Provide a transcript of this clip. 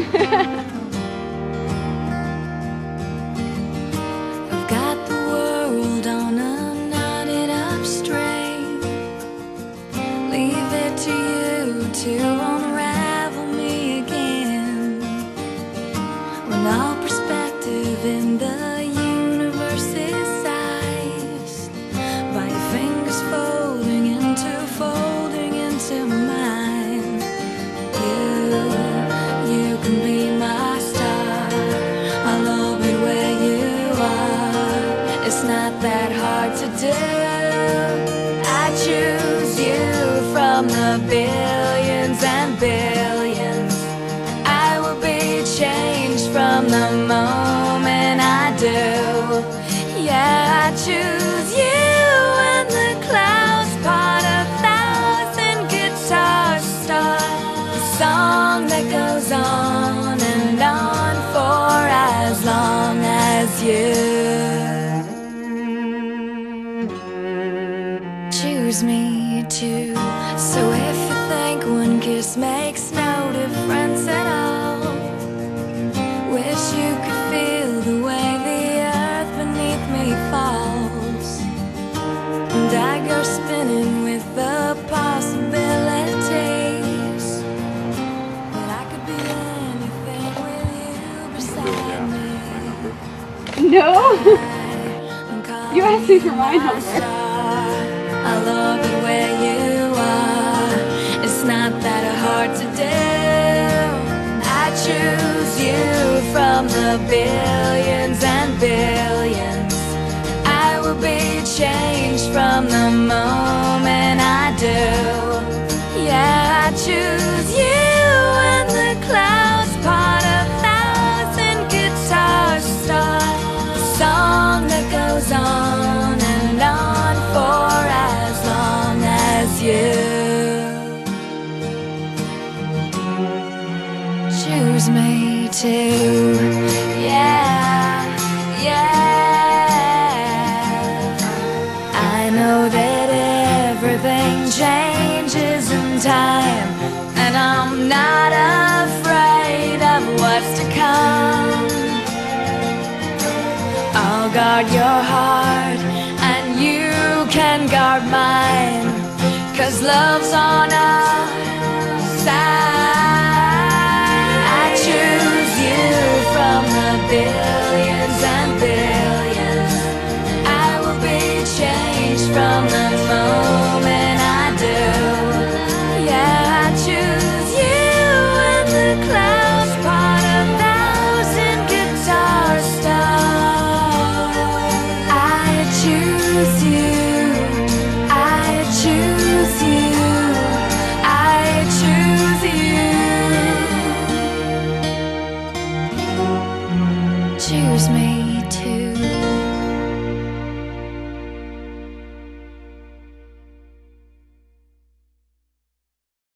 I've got the world on a knotted up string. Leave it to you to do. I choose you from the billions and billions. I will be changed from the moment choose me too. So if you think one kiss makes no difference at all, wish you could feel the way the earth beneath me falls. And I go spinning with the possibilities that I could be anything with you beside me. No. You me for my number. I love it where you are. It's not that hard to do. I choose you from the billions and billions. I will be changed from the moment I do. Yeah, I choose you choose me too. Yeah, yeah. I know that everything changes in time, and I'm not afraid of what's to come. I'll guard your heart, and you can guard mine, cause love's on our from